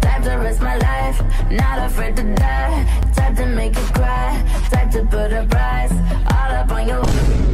Time to risk my life. Not afraid to die. Time to make you cry. Time to put a price.